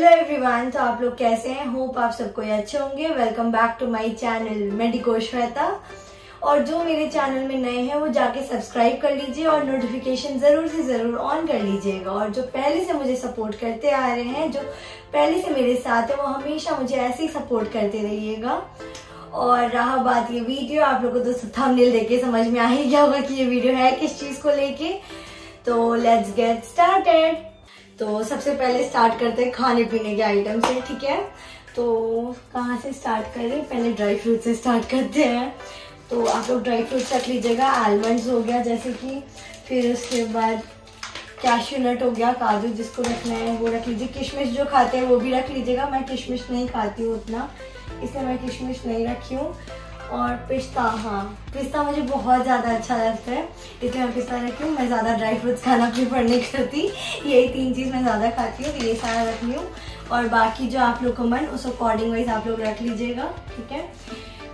Hello everyone तो आप लोग कैसे हैं? होप आप सब कोई अच्छे होंगे। Welcome back to my channel medico Shweta और जो मेरे चैनल में नए हैं, वो जाके सब्सक्राइब कर लीजिए और नोटिफिकेशन ज़रूर से ज़रूर ऑन कर लीजिएगा। और जो पहले से मुझे सपोर्ट करते आ रहे हैं, जो पहले से मेरे साथ है, वो हमेशा मुझे ऐसे ही सपोर्ट करते रहिएगा। और रहा बात ये वीडियो आप लोगों को तो थंबनेल देख के समझ में आ ही गया होगा कि ये वीडियो है किस चीज़ को लेके। तो लेट्स गेट स्टार्टेड तो सबसे पहले स्टार्ट करते हैं खाने पीने के आइटम से, ठीक है? तो कहाँ से स्टार्ट करें पहले ड्राई फ्रूट से स्टार्ट करते हैं। तो आप लोग ड्राई फ्रूट्स रख लीजिएगा। आलमंड्स हो गया, जैसे कि फिर उसके बाद कैश्यू नट हो गया, काजू जिसको रखना है, वो रख लीजिए। किशमिश जो खाते हैं, वो भी रख लीजिएगा। मैं किशमिश नहीं खाती हूँ उतना। इसलिए मैं किशमिश नहीं रखी हूँ। और पिस्ता हाँ। पिस्ता मुझे बहुत ज़्यादा अच्छा लगता है। इसलिए मैं पिस्ता रखी हूँ। मैं ज़्यादा ड्राई फ्रूट्स खाना प्रीफर नहीं करती। यही तीन चीज़ मैं ज़्यादा खाती हूँ तो ये सारा रख हूँ। और बाकी जो आप लोग को मन, उस अकॉर्डिंग वाइज आप लोग रख लीजिएगा, ठीक है?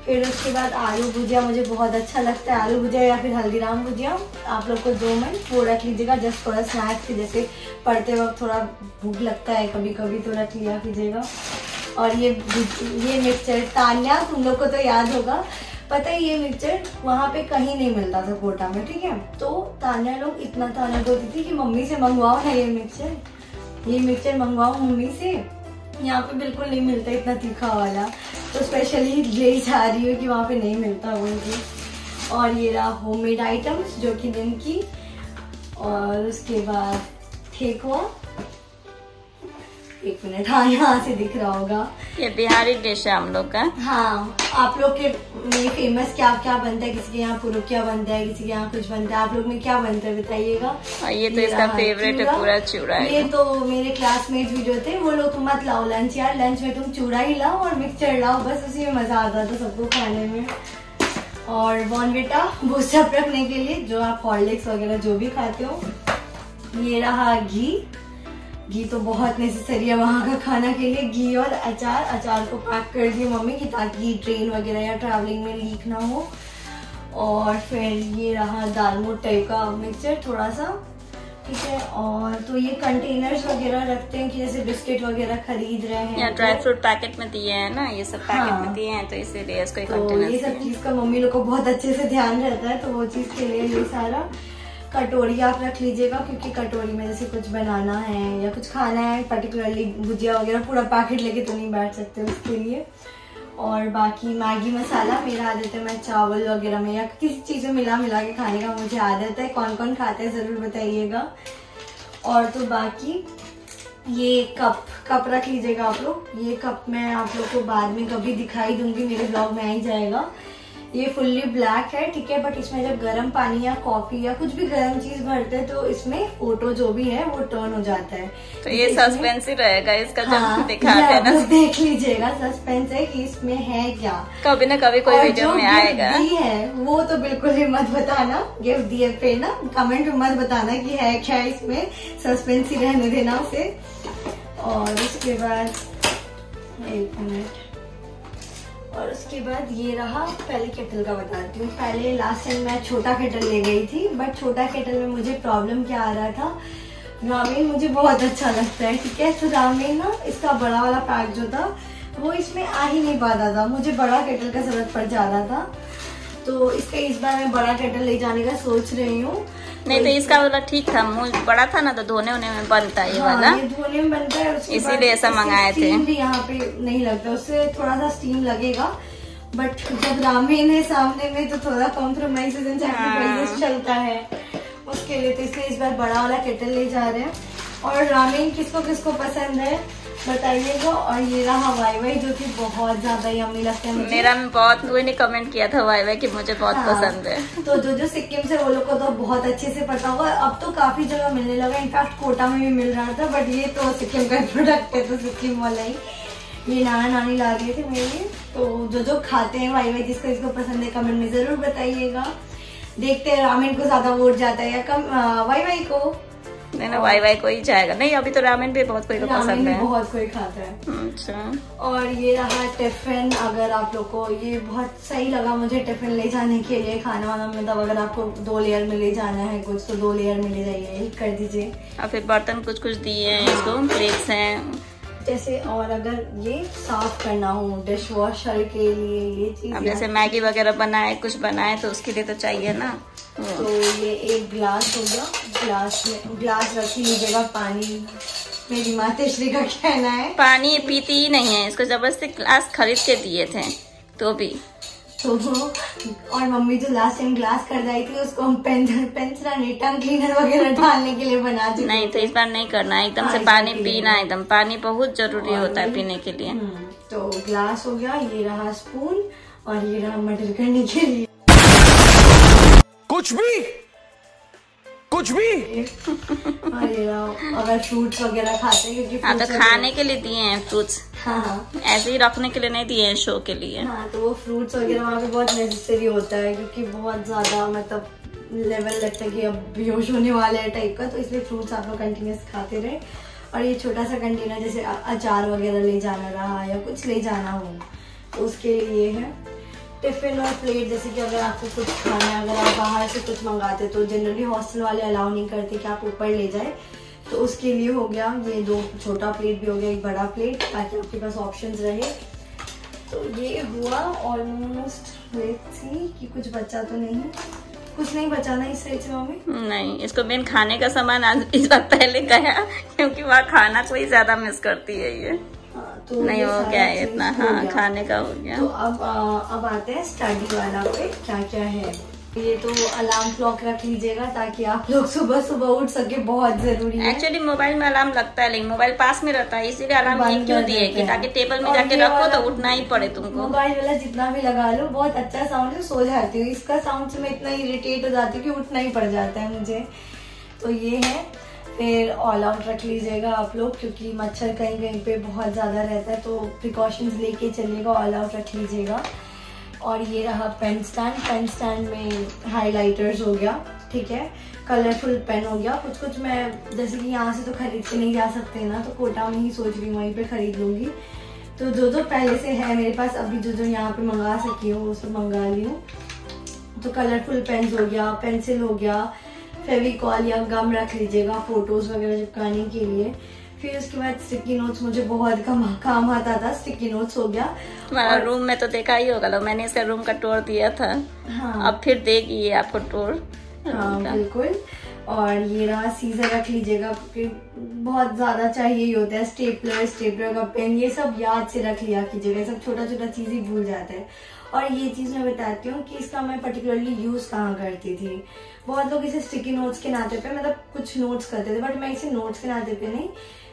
फिर उसके बाद आलू भुजिया मुझे बहुत अच्छा लगता है। आलू भुजिया या फिर हल्दीराम भुजिया, आप लोग को जो मन, वो रख लीजिएगा। जस्ट थोड़ा स्नैक्स जैसे पढ़ते वक्त थोड़ा भूख लगता है कभी कभी तो रख लिया कीजिएगा। और ये ये मिक्सचर तान्या, तुम लोग को तो याद होगा। पता है ये मिक्सचर वहाँ पे कहीं नहीं मिलता था कोटा में, ठीक है? तो तान्या लोग इतना ताना बोलती थी कि मम्मी से मंगवाओ ना ये मिक्सचर ये मिक्सचर मंगवाओ मम्मी से। यहाँ पे बिल्कुल नहीं मिलता इतना तीखा वाला। तो स्पेशली ले जा रही हूँ कि वहाँ पे नहीं मिलता वो और ये रहा होममेड आइटम्स जो कि दिन की। और उसके बाद ठेकुआ एक मिनट हाँ यहाँ से दिख रहा होगा। ये बिहारी डिश है हम लोग का। हाँ आप लोग के में फ़ेमस क्या क्या बनता है किसी के यहाँ पुरुकिया बनता है किसी के यहाँ कुछ बनता है आप लोग में क्या बनता है बताइएगा। ये तो इसका फेवरेट है पूरा चूड़ा ये तो मेरे क्लासमेट भी जो थे वो लोग तुम मत लाओ लंच यार लंच में तुम चूड़ा ही लाओ और मिक्सचर लाओ बस उसी में मज़ा आता था सबको खाने में। और बॉनविटा बूस्टअप रखने के लिए जो आप हॉर्लिक्स वगैरह जो भी खाते हो ये रहा घी। घी तो बहुत नेसेसरी है वहाँ का खाना के लिए। घी और अचार। अचार को पैक कर दिए मम्मी की ताकि ट्रेन वगैरह या ट्रैवलिंग में लीक ना हो। और फिर ये रहा दालमोट टाइप का मिक्सचर थोड़ा सा ठीक है? और तो ये कंटेनर्स वगैरह रखते हैं कि जैसे बिस्किट वगैरह खरीद रहे हैं। या ड्राई फ्रूट पैकेट में दिए हैं ना ये सब पैकेट हाँ, में दिए हैं तो इसीलिए इसको तो ये सब चीज़ का मम्मी लोग को बहुत अच्छे से ध्यान रहता है तो वो चीज़ के लिए ये सारा कटोरी आप रख लीजिएगा, क्योंकि कटोरी में जैसे कुछ बनाना है या कुछ खाना है पर्टिकुलरली भुजिया वगैरह, पूरा पैकेट लेके तो नहीं बैठ सकते उसके लिए। और बाकी मैगी मसाला, मेरा आदत है, मैं चावल वगैरह में या किसी चीज़ में मिला मिला के खाने का मुझे आदत है। कौन कौन खाते हैं ज़रूर बताइएगा। और तो बाकी, ये कप कप रख लीजिएगा आप लोग। ये कप मैं आप लोग को बाद में कभी दिखाई दूँगी, मेरे ब्लॉग में आ ही जाएगा। ये फुल्ली ब्लैक है ठीक है? बट इसमें जब गर्म पानी या कॉफ़ी या कुछ भी गर्म चीज़ भरते हैं तो इसमें फ़ोटो जो भी है वो टर्न हो जाता है। तो ये सस्पेंस ही रहेगा इसका हाँ, जब दिखाते हैं ना देख लीजिएगा सस्पेंस है कि इसमें है क्या। कभी ना कभी कोई वीडियो में आएगा। है वो तो बिल्कुल ही मत बताना गिफ्ट दिए पे ना कमेंट में मत बताना की है क्या इसमें सस्पेंस ही रहने देना उसे। और उसके बाद एक मिनट और उसके बाद ये रहा पहले केटल का बताती हूँ। पहले लास्ट टाइम मैं छोटा केटल ले गई थी बट छोटा केटल में मुझे प्रॉब्लम क्या आ रहा था? रामेन मुझे बहुत अच्छा लगता है, ठीक है? तो रामेन ना, इसका बड़ा वाला पैक जो था, वो इसमें आ ही नहीं पाता था। मुझे बड़ा केटल का ज़रूरत पड़ जा रहा था। तो इसका इस बार मैं बड़ा केटल ले जाने का सोच रही हूँ। नहीं तो इसका वाला ठीक था मुँह बड़ा था ना तो धोने होने में बनता है ये हाँ, वाला। ये धोने में बनता है इसीलिए ऐसा मंगाए थे। यहाँ पे नहीं लगता उससे थोड़ा सा स्टीम लगेगा बट जब रामेन है सामने में तो थोड़ा कॉम्प्रोमाइज हाँ। चलता है उसके लिए तो इसलिए इस बार बड़ा वाला केटल ले जा रहे हैं। और रामेन किसको किसको पसंद है? बताइएगा। और ये रहा वाई वाई जो कि बहुत ज़्यादा यम्मी लगता है मेरा बहुत कोई ने कमेंट किया था वाई वाई कि मुझे बहुत हाँ, पसंद है। तो जो जो सिक्किम से वो लोग को तो बहुत अच्छे से पता होगा। अब तो काफ़ी जगह मिलने लगा। इनफैक्ट कोटा में भी मिल रहा था बट ये तो सिक्किम का प्रोडक्ट है तो सिक्किम वाला ही। ये नाना नानी ला रही थे मेरे लिए। तो जो जो खाते हैं वाई वाई जिसको इसको पसंद है कमेंट में ज़रूर बताइएगा। देखते हैं रामेन को ज़्यादा वोट जाता है या कम वाई वाई को। नहीं ना वाई वाई कोई जाएगा। नहीं अभी तो रामेन भी बहुत कोई को पसंद है। बहुत कोई खाता है। अच्छा। और ये रहा टिफ़िन अगर आप लोग को ये बहुत सही लगा मुझे टिफ़िन ले जाने के लिए खाना वाना मतलब अगर आपको दो लेयर में ले जाना है कुछ तो दो लेयर में ले जाइए कर दीजिए। और फिर बर्तन कुछ कुछ दिए हैं इसको प्लेट्स हैं। जैसे और अगर ये साफ़ करना हो डिश वॉशर के लिए ये चीज़ अब जैसे मैगी वगैरह बनाए कुछ बनाए तो उसके लिए तो चाहिए ना। तो ये एक ग्लास हो गया ग्लास में ग्लास रख लीजिएगा पानी मेरी मातेश्री का कहना है। पानी पीती ही नहीं है इसको ज़बरदस्ती ग्लास खरीद के दिए थे तो भी। तो और मम्मी जो लास्ट टाइम ग्लास खरीदाई थी उसको हम पेन पेंसिल नहीं टंग क्लीनर वगैरह डालने के लिए बना चुके नहीं तो इस बार नहीं करना है एकदम हाँ, से पानी लिए। पीना है एकदम पानी बहुत ज़रूरी होता है पीने के लिए। हम्म, तो ग्लास हो गया ये रहा स्पून और ये रहा मटर करने के लिए। कुछ भी। कुछ भी। अगर फ्रूट्स वगैरह खाते हैं क्योंकि हाँ तो खाने के लिए दिए हैं फ्रूट्स हाँ हाँ। ऐसे ही रखने के लिए नहीं दिए हैं शो के लिए। हाँ तो वो फ्रूट्स वगैरह वहाँ पे बहुत नेसेसरी होता है क्योंकि बहुत ज़्यादा मतलब लेवल लगता है कि अब बेहोश होने वाला है टाइप का तो इसलिए फ्रूट्स आप लोग कंटिन्यूस खाते रहे। और ये छोटा सा कंटेनर जैसे अचार वगैरह ले जाना रहा या कुछ ले जाना हो तो उसके लिए है। टिफ़िन और प्लेट जैसे कि अगर आपको कुछ खाना है, अगर आप बाहर से कुछ मंगाते तो जनरली हॉस्टल वाले अलाउ नहीं करते कि आप ऊपर ले जाए। तो उसके लिए हो गया, ये दो छोटा प्लेट भी हो गया, एक बड़ा प्लेट ताकि आपके पास ऑप्शन रहे। तो ये हुआ ऑलमोस्ट लेट्स सी कि कुछ बचा तो नहीं। कुछ नहीं बचा ना इस साइड से नहीं, इसको मेन खाने का सामान आज इस बार पहले गया, क्योंकि वहाँ खाना कोई ज़्यादा मिस करती है ये। तो नहीं हो गया है इतना। हो हाँ। खाने का हो गया। तो अब आ, अब आते हैं स्टडी वाला पे क्या क्या है। ये तो अलार्म क्लॉक रख लीजिएगा ताकि आप लोग सुबह सुबह उठ सके बहुत ज़रूरी है। एक्चुअली मोबाइल में अलार्म लगता है लेकिन मोबाइल पास में रहता है इसीलिए अलार्म ये क्यों दिए कि ताकि टेबल में जाके रखो तो उठना ही पड़े तुमको। मोबाइल वाला जितना भी लगा लो बहुत अच्छा साउंड है सो जाती हूँ। इसका साउंड से मैं इतना इरिटेट हो जाती हूँ कि उठना ही पड़ जाता है मुझे। तो ये है। फिर ऑल आउट रख लीजिएगा आप लोग, क्योंकि मच्छर कहीं कहीं पे बहुत ज़्यादा रहता है तो प्रिकॉशंस लेके चलिएगा ऑल आउट रख लीजिएगा। और ये रहा पेन स्टैंड पेन स्टैंड में हाइलाइटर्स हो गया, ठीक है? कलरफुल पेन हो गया। कुछ कुछ मैं, जैसे कि यहाँ से तो खरीद के नहीं जा सकते ना तो कोटा में ही सोच रही हूँ, वहीं पे खरीद लूँगी। तो जो जो पहले से है मेरे पास, अभी जो जो यहाँ पे मंगा सकी हूँ वो सब मंगा ली हूँ। तो कलरफुल पेन्स हो गया पेंसिल हो गया फेविकॉल या गम रख लीजिएगा फ़ोटोज़ वगैरह चिपकाने के लिए। फिर उसके बाद स्टिकी नोट्स मुझे बहुत कम काम आता था स्टिकी नोट्स हो गया। तुम्हारा और- रूम में तो देखा ही होगा मैंने इसका रूम का टूर दिया था। हाँ। अब फिर देगी ये आपको टूर हाँ बिल्कुल। और ये रहा सीजर रख लीजिएगा क्योंकि बहुत ज़्यादा चाहिए ही होता है। स्टेपलर स्टेपलर का पेन ये सब याद से रख लिया कीजिएगा। सब छोटा छोटा चीज़ ही भूल जाता है। और ये चीज़ मैं बताती हूँ कि इसका मैं पर्टिकुलरली यूज़ कहाँ करती थी। बहुत लोग इसे स्टिकी नोट्स के नाते पे मतलब कुछ नोट्स करते थे बट मैं इसे नोट्स के नाते पे नहीं।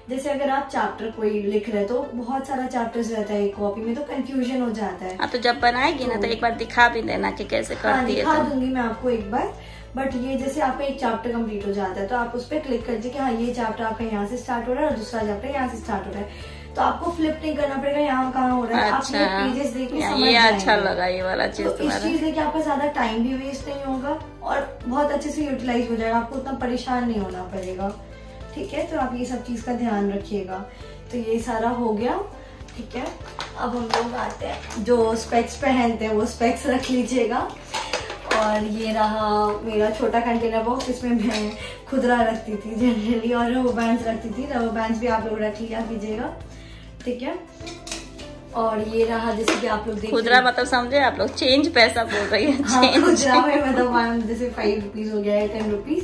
जैसे अगर आप चैप्टर कोई लिख रहे तो बहुत सारा चैप्टर्स रहता है एक कॉपी में तो कंफ्यूजन हो जाता है। हाँ तो जब बनाएगी ना तो एक बार दिखा भी देना कि कैसे हाँ करती है दिखा तो। दूँगी मैं आपको एक बार बट ये जैसे आपका एक चैप्टर कंप्लीट हो जाता है तो आप उस पर क्लिक कर दीजिए कि हाँ ये चैप्टर आपका यहाँ से स्टार्ट हो रहा है और दूसरा चैप्टर यहाँ से स्टार्ट हो रहा है। तो आपको फ्लिप नहीं करना पड़ेगा यहाँ कहाँ हो रहा है? अच्छा। ये पेजेस देख के समझ ये अच्छा लगा ये वाला चीज़ तो इस चीज़ लेके आपका ज़्यादा टाइम भी वेस्ट नहीं होगा और बहुत अच्छे से यूटिलाइज हो जाएगा। आपको उतना परेशान नहीं होना पड़ेगा। ठीक है? तो आप ये सब चीज़ का ध्यान रखिएगा। तो ये सारा हो गया। ठीक है? अब हम लोग आते हैं। जो स्पेक्स पहनते हैं वो स्पेक्स रख लीजिएगा। और ये रहा मेरा छोटा कंटेनर बॉक्स इसमें मैं खुदरा रखती थी जनरली और रबर बैंड्स रखती थी। रबर बैंड्स भी आप लोग रख लिया कीजिएगा। ठीक है? और ये रहा जैसे कि आप लोग देख खुदरा मतलब समझे आप लोग? चेंज पैसा बोल रही है हाँ चेंज खुदरा में मतलब वहाँ जैसे फाइव रुपीज़ हो गया है टेन रुपीज़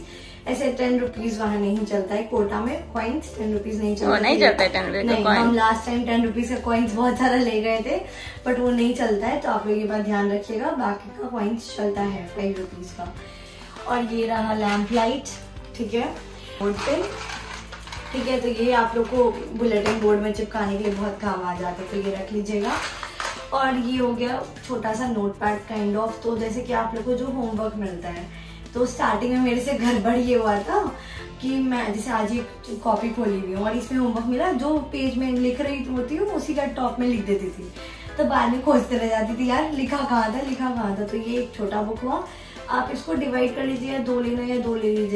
ऐसे टेन रुपीज़ वहाँ नहीं चलता है कोटा में कॉइन्स टेन रुपीज़ नहीं चलता नहीं चलता है 10 रुपए का नहीं हम लास्ट टाइम टेन रुपीज़ का कॉइन्स बहुत सारा ले गए थे बट वो नहीं चलता है तो आप लोग ये बात ध्यान रखिएगा बाकी का कॉइन्स चलता है फाइव रुपीज़ का। और ये रहा लैम्प लाइट ठीक है? बोर्ड पे ठीक है तो ये आप लोग को बुलेटिन बोर्ड में चिपकाने के लिए बहुत काम आ जाता है तो ये रख लीजिएगा। और ये हो गया छोटा सा नोट पैड काइंड ऑफ़ तो जैसे कि आप लोग को जो होमवर्क मिलता है तो स्टार्टिंग में मेरे से गड़बड़ ये हुआ था कि मैं जैसे आज एक कॉपी खोली हुई हूँ और इसमें होमवर्क मिला, जो पेज में लिख रही होती हूँ, उसी का टॉप में लिख देती थी। तो बाद में खोजते रह जाती थी, यार, लिखा कहाँ था, लिखा कहाँ था? तो ये एक छोटा बुक हुआ। आप इसको डिवाइड कर लीजिए, दो लेना या दो ले लीजिएगा मैं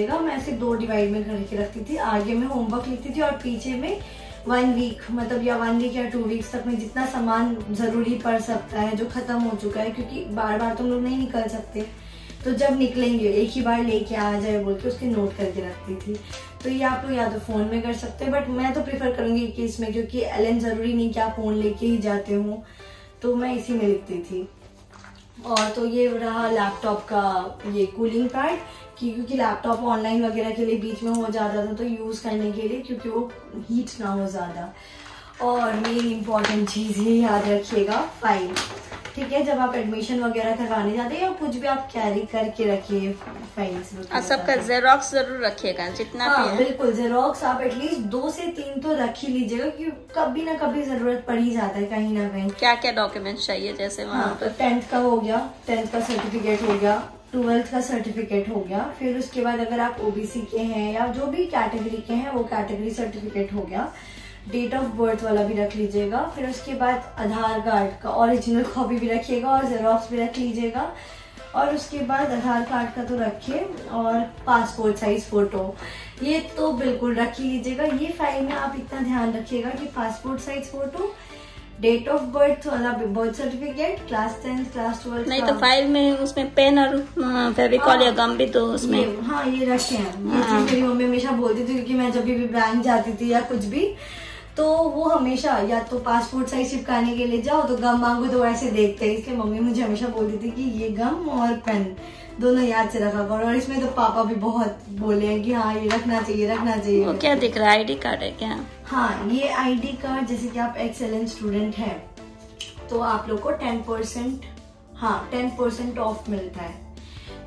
ऐसे दो डिवाइड में करके रखती थी। आगे में होमवर्क लिखती थी और पीछे में वन वीक मतलब या वन वीक या टू वीक्स तक में जितना सामान ज़रूरी पड़ सकता है, जो खत्म हो चुका है, क्योंकि बार बार तुम लोग नहीं निकल सकते। तो जब निकलेंगे, एक ही बार लेके आ जाए बोल के उसके नोट करके रखती थी। तो ये आप लोग या तो फ़ोन में कर सकते हैं बट मैं तो प्रेफर करूँगी कि इसमें, क्योंकि एल ज़रूरी नहीं कि आप फ़ोन लेके ही जाते हो। तो मैं इसी में लिखती थी। और तो ये रहा लैपटॉप का ये कूलिंग पैड कि क्योंकि लैपटॉप ऑनलाइन वगैरह के लिए बीच में हो जाता था तो यूज़ करने के लिए क्योंकि वो हीट ना हो ज़्यादा। और मेन इम्पोर्टेंट चीज़ ये याद रखिएगा फ़ाइल ठीक है जब आप एडमिशन वगैरह करवाने जाते हैं या कुछ भी आप कैरी करके रखिए फाइल्स और सबका जेरोक्स ज़रूर रखिएगा जितना भी हाँ है। बिल्कुल जेरोक्स आप एटलीस्ट दो से तीन तो रख ही लीजिएगा क्योंकि कभी ना कभी ज़रूरत पड़ ही जाता है कहीं ना कहीं। क्या क्या डॉक्यूमेंट्स चाहिए जैसे वहाँ हाँ तो टेंथ का हो गया टेंथ का सर्टिफिकेट हो गया ट्वेल्थ का सर्टिफिकेट हो गया। फिर उसके बाद अगर आप ओबीसी के हैं या जो भी कैटेगरी के हैं, वो कैटेगरी सर्टिफिकेट हो गया। डेट ऑफ़ बर्थ वाला भी रख लीजिएगा। फिर उसके बाद आधार कार्ड का ओरिजिनल कॉपी भी रखिएगा और जेरोक्स भी रख लीजिएगा। और उसके बाद आधार कार्ड का तो रखिए और पासपोर्ट साइज़ फ़ोटो ये तो बिल्कुल रख लीजिएगा। ये फ़ाइल में आप इतना ध्यान रखिएगा कि passport size photo date of birth वाला birth certificate class tenth class twelfth नहीं तो फ़ाइल में उसमें पेन और फेविकॉल या गम भी तो उसमें ये, हाँ ये रखे हैं। ये मेरी मम्मी हमेशा बोलती थी क्योंकि मैं जब भी बैंक जाती थी या कुछ भी तो वो हमेशा या तो पासपोर्ट साइज़ चिपकाने के लिए जाओ तो गम मांगो तो ऐसे देखते हैं। इसलिए मम्मी मुझे हमेशा बोलती थी कि ये गम और पेन दोनों याद से रखा करो। और इसमें तो पापा भी बहुत बोले हैं कि हाँ ये रखना चाहिए रखना चाहिए। वो क्या दिख रहा है? आईडी कार्ड है क्या? हाँ ये आईडी कार्ड जैसे कि आप एक्सेलेंट स्टूडेंट हैं तो आप लोग को टेन परसेंट हाँ टेन परसेंट ऑफ़ मिलता है।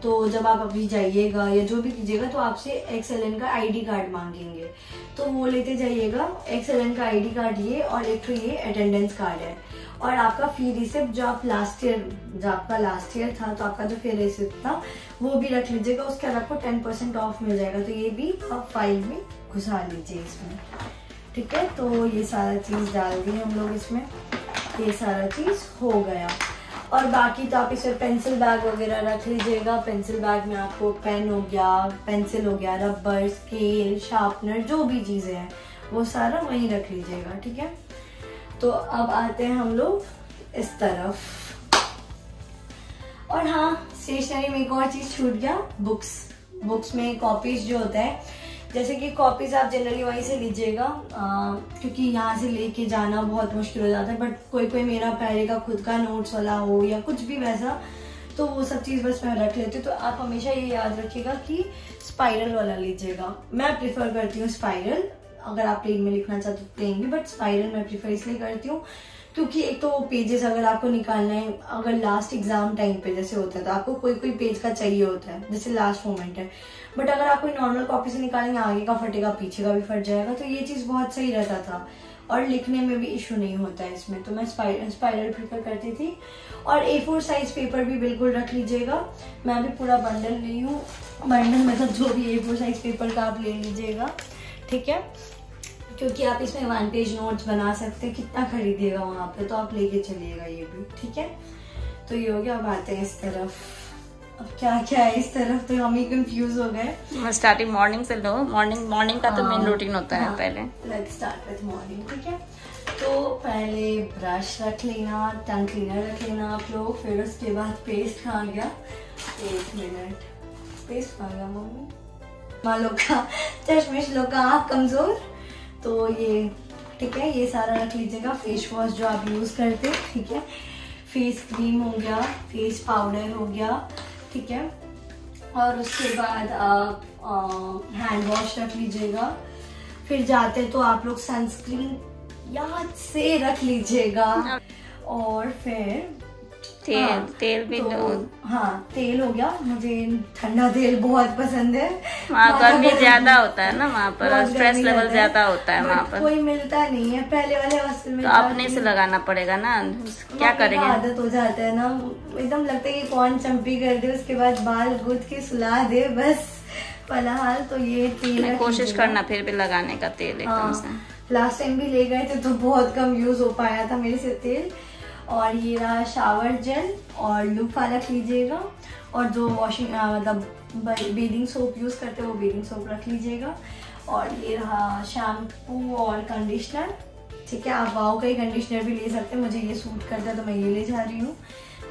तो जब आप अभी जाइएगा या जो भी कीजिएगा तो आपसे एक्सेलेंट का आईडी कार्ड मांगेंगे। तो वो लेते जाइएगा। एक्सेलेंट का आईडी कार्ड ये और एक तो ये अटेंडेंस कार्ड है। और आपका फ़ी रिसिप्ट जो आप लास्ट ईयर जो आपका लास्ट ईयर था तो आपका जो फ़ी रिसिप्ट था, वो भी रख लीजिएगा। उसके बाद आपको टेन परसेंट ऑफ़ मिल जाएगा। तो ये भी आप फ़ाइल में घुसा लीजिए इसमें। ठीक है? तो ये सारा चीज़ डाल दी हम लोग इसमें। ये सारा चीज़ हो गया। और बाकी तो आप इसमें पेंसिल बैग वगैरह रख लीजिएगा। पेंसिल बैग में आपको पेन हो गया, पेंसिल हो गया, रबर, स्केल, शार्पनर, जो भी चीज़ें हैं, वो सारा वहीं रख लीजिएगा, ठीक है? तो अब आते हैं हम लोग इस तरफ़। और हाँ स्टेशनरी में एक और चीज़ छूट गया बुक्स बुक्स में कॉपीज जो होता है जैसे कि कॉपीज आप जनरली वहीं से लीजिएगा। क्योंकि यहाँ से लेके जाना बहुत मुश्किल हो जाता है बट कोई कोई मेरा पहले का खुद का नोट्स वाला हो या कुछ भी वैसा तो वो सब चीज़ बस मैं रख लेती हूँ। तो आप हमेशा ये याद रखिएगा कि स्पाइरल वाला लीजिएगा। मैं प्रिफर करती हूँ स्पाइरल अगर आप प्लेन में लिखना चाहते हो प्लेन भी बट स्पाइरल मैं प्रिफर इसलिए करती हूँ, क्योंकि एक तो पेजेस अगर आपको निकालना है, अगर लास्ट एग्ज़ाम टाइम पे जैसे होता है तो आपको कोई कोई पेज का चाहिए होता है, जैसे लास्ट मोमेंट है। बट अगर आप कोई नॉर्मल कॉपी से निकालेंगे, आगे का फटेगा, पीछे का भी फट जाएगा तो ये चीज़ बहुत सही रहता था। और लिखने में भी इशू नहीं होता है इसमें। तो मैं स्पाइरल प्रीफर करती थी। और ए फोर साइज़ पेपर भी बिल्कुल रख लीजिएगा। मैं भी पूरा बंडल ली हूँ। बंडल मतलब जो भी ए फोर साइज़ पेपर का आप ले लीजिएगा। ठीक है? क्योंकि आप इसमें वन पेज नोट्स बना सकते हैं। कितना खरीदिएगा वहाँ पे? तो आप लेके चलिएगा ये भी। ठीक है? तो ये हो गया, अब आते हैं इस तरफ़। अब क्या क्या है इस तरफ़ तो हम ही कंफ्यूज हो गए। स्टार्टिंग मॉर्निंग से लो। मॉर्निंग मॉर्निंग का तो मेन हाँ, रूटीन होता है हाँ, पहले। लेट्स स्टार्ट विथ मॉर्निंग ठीक है? तो पहले ब्रश रख लेना टंग क्लीनर रख लेना आप लोग फिर उसके बाद पेस्ट कहाँ गया। एक मिनट पेस्ट कहाँ गया मम्मी। माँ लोग का चश्मिश लोग का आँख कमज़ोर। तो ये ठीक है ये सारा रख लीजिएगा। फेस वॉश जो आप यूज़ करते ठीक है? फेस क्रीम हो गया फेस पाउडर हो गया। ठीक है? और उसके बाद आप हैंड वॉश रख लीजिएगा। फिर जाते तो आप लोग सनस्क्रीन याद से रख लीजिएगा। और फिर तेल हाँ, तेल भी तो, हाँ तेल हो गया। मुझे ठंडा तेल बहुत पसंद है। वहाँ गर्मी ज़्यादा होता है ना वहाँ पर स्ट्रेस लेवल ज़्यादा होता है वहाँ पर। कोई मिलता नहीं है। पहले वाले हॉस्टल में तो अपने से लगाना पड़ेगा ना क्या करेंगे? आदत हो जाता है ना एकदम लगता है कि कौन चंपी कर दे उसके बाद बाल गुद के सुला दे बस। फ़िलहाल तो ये तेल कोशिश करना फिर भी लगाने का तेल एकदम से। लास्ट टाइम भी ले गए थे तो बहुत कम यूज़ हो पाया था मेरे से तेल। और ये रहा शावर जेल और लूफा रख लीजिएगा और जो वॉशिंग मतलब बेडिंग सोप यूज़ करते हैं, वो बेडिंग सोप रख लीजिएगा। और ये रहा शैम्पू और कंडीशनर ठीक है, आप वाओ का ही कंडीशनर भी ले सकते हैं। मुझे ये सूट करता है तो मैं ये ले जा रही हूँ।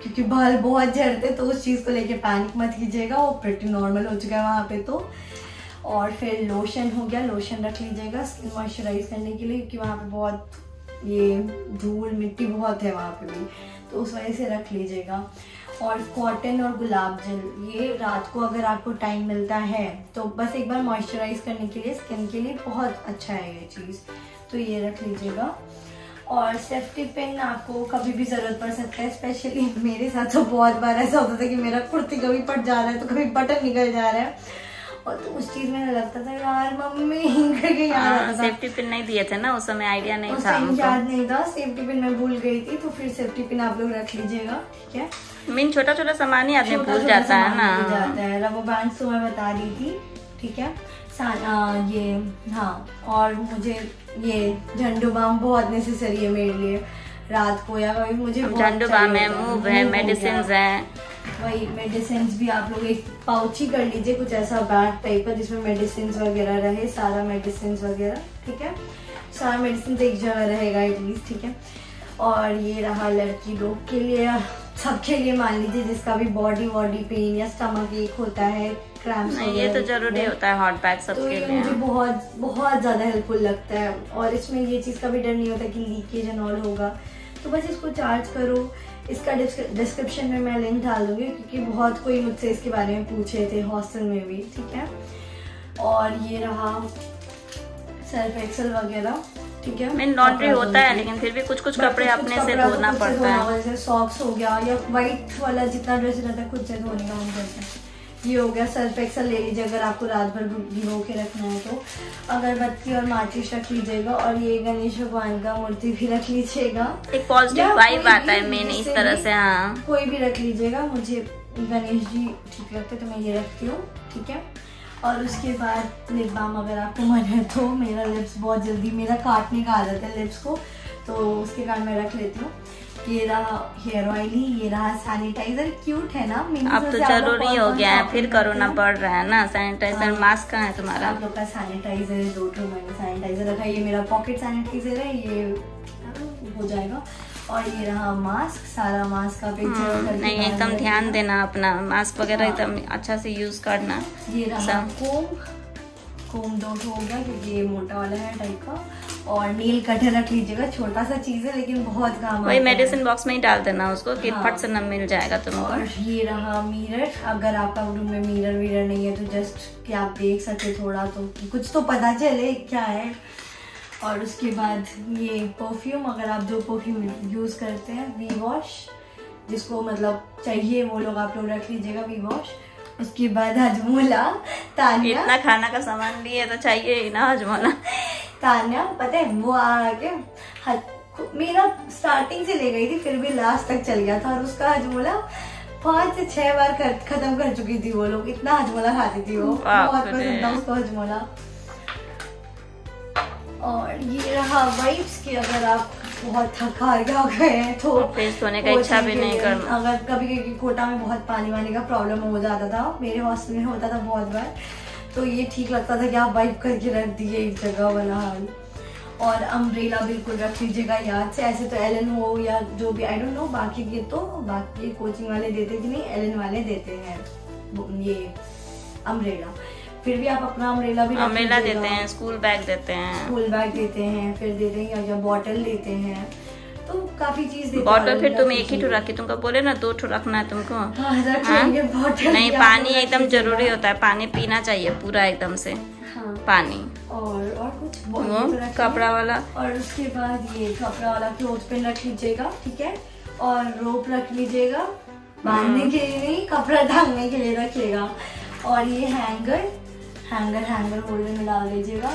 क्योंकि बाल बहुत झड़ते तो उस चीज़ को लेके पैनिक मत कीजिएगा। वो प्रिटी नॉर्मल हो चुका है वहाँ पे तो। और फिर लोशन हो गया लोशन रख लीजिएगा स्किन मॉइस्चराइज करने के लिए, क्योंकि वहाँ पे बहुत ये धूल मिट्टी बहुत है वहाँ पे भी तो उस वजह से रख लीजिएगा। और कॉटन और गुलाब जल, ये रात को अगर आपको टाइम मिलता है तो बस एक बार मॉइस्चराइज करने के लिए स्किन के लिए बहुत अच्छा है ये चीज़। तो ये रख लीजिएगा। और सेफ्टी पिन आपको कभी भी ज़रूरत पड़ सकता है स्पेशली मेरे साथ तो बहुत बार ऐसा होता था कि मेरा कुर्ती कभी पट जा रहा है तो कभी बटन निकल जा रहा है। और तो उस चीज़ में लगता था यार मम्मी करके याद सेफ्टी पिन नहीं दिए थे ना उस समय आइडिया नहीं था याद नहीं था सेफ्टी पिन मैं भूल गई थी तो फिर सेफ्टी पिन आप लोग रख लीजिएगा ठीक है? मीन छोटा छोटा सामान ही आदमी भूल जाता है ना। जाता है। रबर बैंड तो मैं बता दी थी ठीक है? आ, ये हाँ और मुझे ये झंडू बाम बहुत नेसेसरी है मेरे लिए। रात को या कभी मुझे झंडू बाम है मूव है। मेडिसिन है। वही मेडिसिन भी आप लोग एक पाउच ही कर लीजिए कुछ ऐसा बैग टाइप का जिसमें मेडिसिन वगैरह रहे सारा मेडिसिन वगैरह ठीक है? सारा मेडिसिन एक जगह रहेगा एटलीस्ट ठीक है? और ये रहा लड़की लोग के लिए सबके लिए मान लीजिए जिसका भी बॉडी बॉडी पेन या स्टमक एक होता है क्रैम्स ये तो ज़रूरी होता है हॉट बैग तो सबके ये लिए। मुझे बहुत बहुत ज़्यादा हेल्पफुल लगता है। और इसमें ये चीज़ का भी डर नहीं होता कि लीकेज एंड ऑल होगा। तो बस इसको चार्ज करो। इसका डिस्क्रिप्शन में मैं लिंक डाल दूँगी क्योंकि बहुत कोई मुझसे इसके बारे में पूछे थे हॉस्टल में भी ठीक है? और ये रहा सर्फ एक्सल वगैरह ठीक है? मीन लॉन्ड्री होता है लेकिन फिर भी कुछ कुछ कपड़े अपने से तो धोना पड़ता है। जैसे सॉक्स हो गया या व्हाइट वाला जितना ड्रेस रहता है खुद से धोने का हम करते हैं। ये हो गया सर्फ एक्सल ले लीजिए अगर आपको रात भर भिगो के रखना है तो। अगरबत्ती और माचिस रख लीजिएगा और ये गणेश भगवान का मूर्ति भी रख लीजिएगा। एक पॉजिटिव वाइब आता है मेन इस तरह से हाँ। कोई भी रख लीजिएगा मुझे गणेश जी ठीक लगते तो मैं ये रखती हूँ ठीक है? और उसके बाद लिप बाम अगर आपको मन है तो मेरा लिप्स बहुत जल्दी मेरा काटने का आदत है लिप्स को तो उसके कारण मैं रख लेती हूँ। ये रहा हेयर ऑयल ही ये रहा सैनिटाइजर क्यूट है ना? अब तो ज़रूरी हो गया है फिर कोरोना? बढ़ रहा है ना सैनिटाइजर हाँ। मास्क कहाँ है तुम्हारा? आप लोग का सैनिटाइजर दो ठो मैंने सैनिटाइजर रखा ये मेरा पॉकेट सैनिटाइजर है ये हो जाएगा। और ये रहा मास्क सारा मास्क का हम्म, पिक्चर नहीं एकदम ध्यान देना अपना मास्क वगैरह हाँ। एकदम अच्छा से यूज़ करना। ये रहा कोम कोम दो हो गया क्योंकि ये मोटा वाला है टाइप का। और नील कटर रख लीजिएगा छोटा सा चीज़ है लेकिन बहुत काम वही। मेडिसिन बॉक्स में ही डाल देना उसको कि हाँ। फट से न मिल जाएगा तुमको। और ये रहा मिरर अगर आपका रूम में मिरर वीरर नहीं है तो जस्ट कि आप देख सके थोड़ा तो कुछ तो पता चले क्या है। और उसके बाद ये परफ्यूम अगर आप जो परफ्यूम यूज़ करते हैं वी वॉश जिसको मतलब चाहिए वो लोग आप लोग रख लीजिएगा वी वॉश उसके बाद हजमोला तानिया इतना खाना का सामान भी है तो चाहिए ही ना हजमोला तान्या पता है वो आके मेरा स्टार्टिंग से ले गई थी फिर भी लास्ट तक चल गया था और उसका हजमोला पाँच से छह बार खत्म कर चुकी थी वो लोग इतना हजमोला खाती थी वो बहुत पसंद था उसको हजमोला। और ये रहा वाइब्स की अगर आप बहुत थक हार गए हो गए तो फेस धोने का इच्छा भी नहीं करना। अगर कभी कभी कोटा में बहुत पानी वानी का प्रॉब्लम हो जाता था मेरे हॉस्टल में होता था बहुत बार तो ये ठीक लगता था कि आप वाइप करके रख दिए एक जगह वाला हाल। और अम्ब्रेला बिल्कुल रख लीजिएगा याद से। ऐसे तो एलन हो या जो भी आई डोंट नो बाकी के तो बाकी कोचिंग वाले देते कि नहीं एलन वाले देते हैं ये अम्ब्रेला फिर भी आप अपना अम्ब्रेला भी अम्ब्रेला देते हैं स्कूल बैग देते हैं। स्कूल बैग देते हैं फिर देते हैं या बॉटल देते हैं। तो काफ़ी चीज़ बॉटल फिर तुम एक ही ठो। रखी तुमको बोले ना दो ठो रखना है तुमको। हाँ हाँ? नहीं पानी एकदम ज़रूरी होता है पानी पीना चाहिए पूरा एकदम से। हाँ। पानी। और और कुछ वो तो कपड़ा वाला। और उसके बाद ये कपड़ा वाला क्लोथ पिन रख लीजिएगा ठीक है? और रोप रख लीजिएगा बांधने के लिए नहीं कपड़ा टांगने के लिए रखिएगा। और ये हैंगर हैंगर हैंगर होल्डर में डाल दीजिएगा।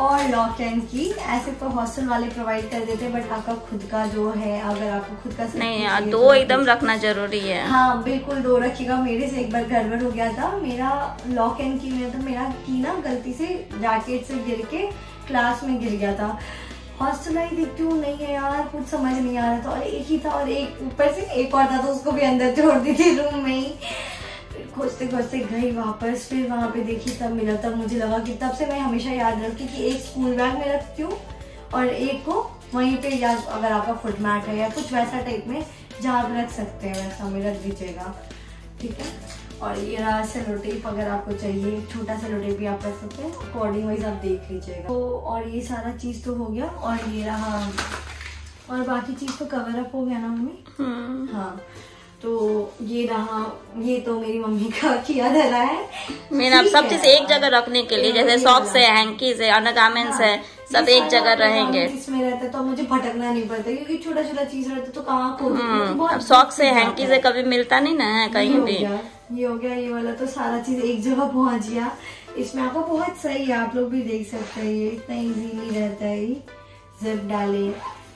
और लॉक एंड की ऐसे तो हॉस्टल वाले प्रोवाइड कर देते हैं बट आपका खुद का जो है अगर आपको खुद का नहीं यार दो तो एकदम रखना ज़रूरी है। हाँ बिल्कुल दो रखिएगा। मेरे से एक बार गड़बड़ हो गया था। मेरा लॉक एंड की में तो मेरा की ना गलती से जैकेट से गिर के क्लास में गिर गया था। हॉस्टल आई देखती हूँ नहीं है यार कुछ समझ नहीं आ रहा था। और एक ही था और एक ऊपर से एक और था तो उसको भी अंदर छोड़ दी थी रूम में ही। खोजते खोजते गई वापस फिर वहाँ पे देखी तब मिला तब मुझे लगा कि तब से मैं हमेशा याद रखती कि एक स्कूल बैग में रखती हूँ और एक को वहीं पे या अगर आपका फुट मैट है या कुछ वैसा टाइप में जहाँ आप रख सकते हैं वैसा में रख दीजिएगा। ठीक है? और ये रहा सेलो टेप अगर आपको चाहिए छोटा सेलो टेप भी आप रख सकते हैं अकॉर्डिंग वाइज आप देख लीजिएगा। तो और ये सारा चीज़ तो हो गया और ये रहा और बाकी चीज़ तो कवर अप हो गया ना मम्मी? हम्म हाँ। तो ये रहा ये तो मेरी मम्मी का किया धरा है। मेरा ठीक सब चीज़ एक जगह रखने के लिए जैसे सॉक्स है हैंकीज है अंडरगार्मेंट्स है सब हाँ। एक जगह रहेंगे। इसमें रहता तो मुझे भटकना नहीं पड़ता क्योंकि छोटा छोटा चीज़ रहता तो कहाँ को हम्म अब सॉक्स है हैंकीज है कभी मिलता नहीं ना है कहीं भी। ये हो गया ये वाला तो सारा चीज़ एक जगह पहुँच गया। इसमें आपको बहुत सही है आप लोग भी देख सकते हैं ये इतना इजी नहीं रहता है जिप डाले।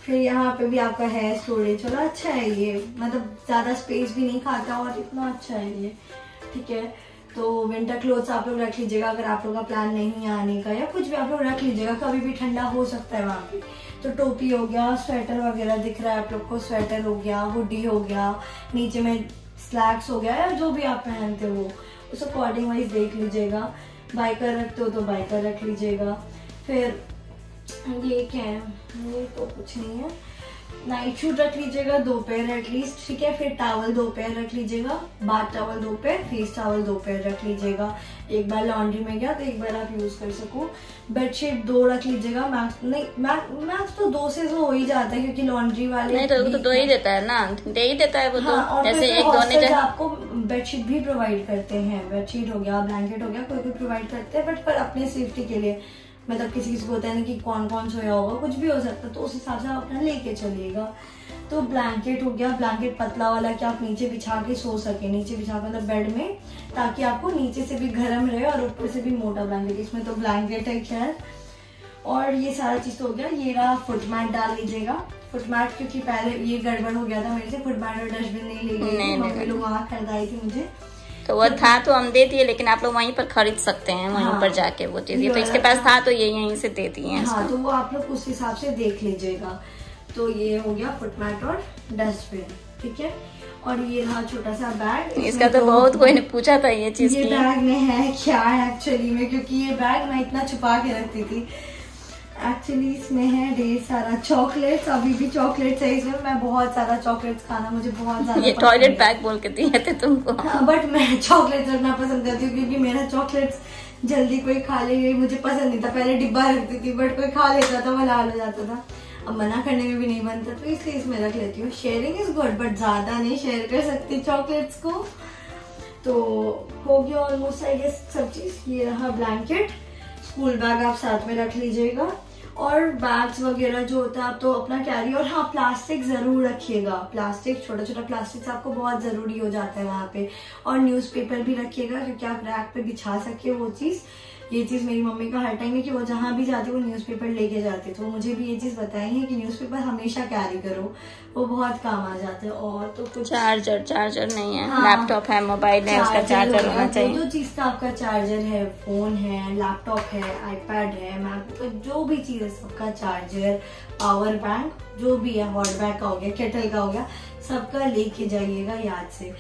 फिर यहाँ पे भी आपका है स्टोरेज वाला अच्छा है ये। मतलब ज़्यादा स्पेस भी नहीं खाता और इतना अच्छा है ये। ठीक है? तो विंटर क्लोथ्स आप लोग रख लीजिएगा अगर आप लोग का प्लान नहीं आने का, या कुछ भी आप लोग रख लीजिएगा, कभी भी ठंडा हो सकता है वहाँ पे। तो टोपी हो गया स्वेटर वगैरह दिख रहा है आप लोग को स्वेटर हो गया हुडी हो गया, नीचे में स्लैक्स हो गया, या जो भी आप पहनते हो, उस अकॉर्डिंग वाइज देख लीजिएगा। बाइकर रखते हो तो बाइकर रख लीजिएगा। फिर ये क्या है? ये तो कुछ नहीं है। नाइट शूट रख लीजिएगा दो पेयर एटलीस्ट ठीक है? फिर टावल दो पेयर रख लीजिएगा बाथ टावल दो पेयर फेस टावल दो पेयर रख लीजिएगा। एक बार लॉन्ड्री में गया तो एक बार आप यूज़ कर सको। बेडशीट दो रख लीजिएगा मैक्स नहीं मैक्स तो दो से तो हो ही जाता है क्योंकि लॉन्ड्री वाले नहीं तो तो दो ही देता है ना? दे ही देता है वो हाँ, तो और जैसे एक आपको बेडशीट भी प्रोवाइड करते हैं। बेडशीट हो गया ब्लैंकेट हो गया कोई कोई प्रोवाइड करते हैं बट पर अपने सेफ्टी के लिए। मतलब किसी किसी को होता है ना कि कौन कौन सोया होगा कुछ भी हो सकता है तो उस हिसाब से आप अपना लेके चलिएगा। तो ब्लैंकेट हो गया ब्लैंकेट पतला वाला कि आप नीचे बिछा के सो सके नीचे बिछा के मतलब बेड में ताकि आपको नीचे से भी गर्म रहे और ऊपर से भी मोटा ब्लैंकेट इसमें तो ब्लैंकेट है खैर। और ये सारा चीज़ तो हो गया ये रहा फुट मैट डाल लीजिएगा। फुट मैट क्योंकि पहले ये गड़बड़ हो गया था मेरे से फुट मैट और डस्टबिन नहीं ले गई मम्मी लोग वहाँ खरीदाई थी मुझे। तो वो था तो हम दे दिए लेकिन आप लोग वहीं पर खरीद सकते हैं वहीं हाँ। पर जाके वो चीज़ तो इसके पास था तो ये यहीं से दे दिए हैं हाँ तो वो आप लोग उस हिसाब से देख लीजिएगा। तो ये हो गया फुट मैट और डस्टबिन ठीक है? और ये रहा छोटा सा बैग इसका तो बहुत कोई ने पूछा था ये चीज़ ये बैग में है क्या है एक्चुअली में? क्योंकि ये बैग मैं इतना छुपा के रखती थी। एक्चुअली इसमें है ढेर सारा चॉकलेट्स अभी भी चॉकलेट्स है इसमें मैं बहुत सारा चॉकलेट्स खाना मुझे बहुत ज़्यादा ये टॉयलेट बैग बोल के दिए थे तुमको। हाँ, बट मैं चॉकलेट रखना पसंद करती हूँ क्योंकि मेरा चॉकलेट्स जल्दी कोई खा ले मुझे पसंद नहीं था। पहले डिब्बा रखती थी बट कोई खा लेता था वो लाल हो जाता था। अब मना करने में भी नहीं बनता तो इसलिए इसमें रख लेती हूँ। शेयरिंग इज़ गुड बट ज़्यादा नहीं शेयर कर सकती चॉकलेट्स को। तो हो गया ऑलमोस्ट आई गेस सब चीज़। ये रहा ब्लैंकेट स्कूल बैग आप साथ में रख लीजिएगा। और बैग्स वगैरह जो होता है आप तो अपना कैरी और हाँ प्लास्टिक ज़रूर रखिएगा। प्लास्टिक छोटा छोटा प्लास्टिक आपको बहुत ज़रूरी हो जाता है वहाँ पे। और न्यूज़पेपर भी रखिएगा, क्योंकि आप रैक पे बिछा सके वो चीज़। ये चीज़ मेरी मम्मी का हर टाइम है कि वो जहाँ भी जाती है वो न्यूज़पेपर लेके जाती है। तो मुझे भी ये चीज़ बताई है कि न्यूज़पेपर हमेशा कैरी करो। वो बहुत काम आ जाते हैं और तो कुछ चार्जर चार्जर नहीं है। हाँ। लैपटॉप है मोबाइल है उसका चार्जर होना चाहिए। जो चीज़ का आपका चार्जर है फ़ोन है लैपटॉप है आईपैड है मैकबुक है जो भी चीज़ है सबका चार्जर पावर बैंक जो भी है हॉट बैग का हो गया केटल का हो गया सबका लेके जाइएगा याद से।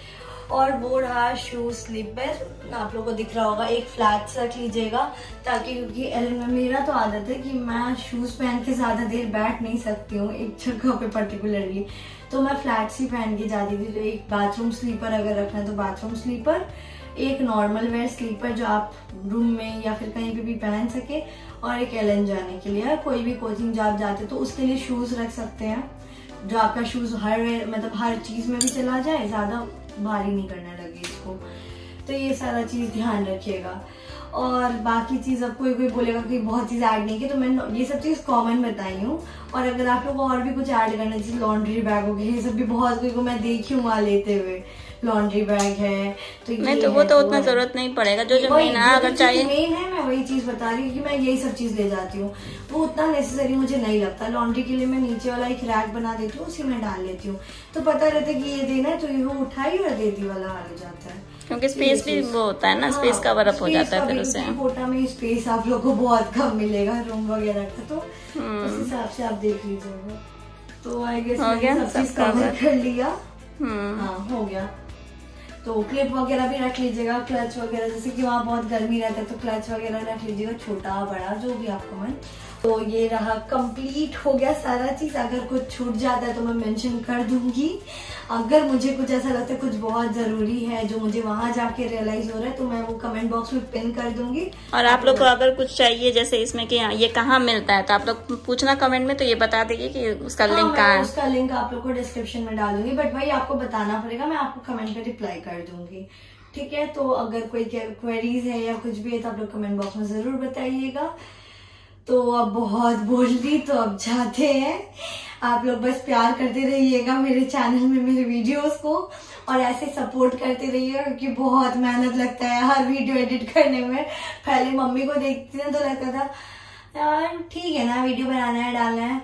और वो रहा शूज़ स्लीपर आप लोगों को दिख रहा होगा, एक फ्लैट रख लीजिएगा, ताकि क्योंकि मेरा तो आदत है कि मैं शूज़ पहन के ज़्यादा देर बैठ नहीं सकती हूँ, एक जगह पे पर्टिकुलरली तो मैं फ्लैट्स ही पहन के जाती थी तो एक बाथरूम स्लीपर अगर रखना है तो बाथरूम स्लीपर एक नॉर्मल वेयर स्लीपर जो आप रूम में या फिर कहीं पे भी पहन सके, और एक एलन जाने के लिए। कोई भी कोचिंग जब आप जाते तो उसके लिए शूज़ रख सकते हैं, जो आपका शूज़ हर मतलब हर चीज़ में भी चला जाए, ज़्यादा भारी नहीं करना लगे इसको। तो ये सारा चीज़ ध्यान रखिएगा। और बाकी चीज़, अब कोई कोई बोलेगा कि बहुत चीज़ ऐड नहीं की तो मैं ये सब चीज़ कॉमन बताई हूँ। और अगर आप लोग और भी कुछ ऐड करना जैसे लॉन्ड्री बैग हो गया, ये सब भी बहुत कोई को मैं देखी हूँ वहाँ लेते हुए। लॉन्ड्री बैग है तो नहीं ये तो वो तो उतना ज़रूरत नहीं पड़ेगा जो जो मेन है अगर चाहिए। मेन है मैं वही चीज़ बता रही हूँ कि मैं यही सब चीज़ ले जाती हूँ। वो उतना नेसेसरी मुझे नहीं लगता। लॉन्ड्री के लिए मैं नीचे वाला एक रैक बना देती हूँ उसी में डाल लेती हूँ। तो पता रहता है कि ये देना है तो ये वो उठाई और दे दी वाला आ जाता है। क्योंकि स्पेस भी वो होता है ना स्पेस कवर अप हो जाता है फिर उससे कोटा में स्पेस आप लोग को बहुत कम मिलेगा रूम वगैरह का तो हम्म। उस हिसाब से आप देख लीजिएगा। तो आई गेस हो गया, सब चीज़ कवर कर लिया। हम्म। हाँ हो गया। तो क्लिप वगैरह भी रख लीजिएगा क्लच वगैरह, जैसे कि वहाँ बहुत गर्मी रहता है तो क्लच वगैरह रख लीजिएगा, छोटा, बड़ा, जो भी आपको मन। तो ये रहा कंप्लीट हो गया सारा चीज़। अगर कुछ छूट जाता है तो मैं मेंशन कर दूँगी। अगर मुझे कुछ ऐसा लगता है कुछ बहुत ज़रूरी है जो मुझे वहाँ जाके रियलाइज़ हो रहा है तो मैं वो कमेंट बॉक्स में पिन कर दूँगी। और आप लोग को अगर कुछ चाहिए जैसे इसमें कि ये कहाँ मिलता है तो आप लोग पूछना कमेंट में तो ये बता देगी कि उसका हाँ, लिंक कहाँ है। उसका लिंक आप लोग को डिस्क्रिप्शन में डाल दूँगी बट भाई आपको बताना पड़ेगा मैं आपको कमेंट में रिप्लाई कर दूँगी। ठीक है? तो अगर कोई क्वेरीज है या कुछ भी है तो आप लोग कमेंट बॉक्स में ज़रूर बताइएगा। तो अब बहुत बोल ली तो अब जाते हैं। आप लोग बस प्यार करते रहिएगा मेरे चैनल में, मेरे वीडियोस को और ऐसे सपोर्ट करते रहिएगा क्योंकि बहुत मेहनत लगता है हर वीडियो एडिट करने में। पहले मम्मी को देखती ना तो लगता था, यार, ठीक है ना वीडियो बनाना है, डालना है।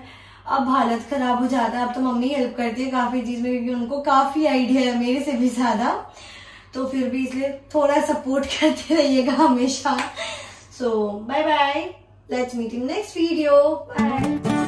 अब हालत खराब हो जाता है। अब तो मम्मी हेल्प करती है काफ़ी चीज़ में क्योंकि उनको काफ़ी आइडिया है, मेरे से भी ज़्यादा। तो फिर भी इसलिए थोड़ा सपोर्ट करते रहिएगा हमेशा। So bye bye let's meet in next video bye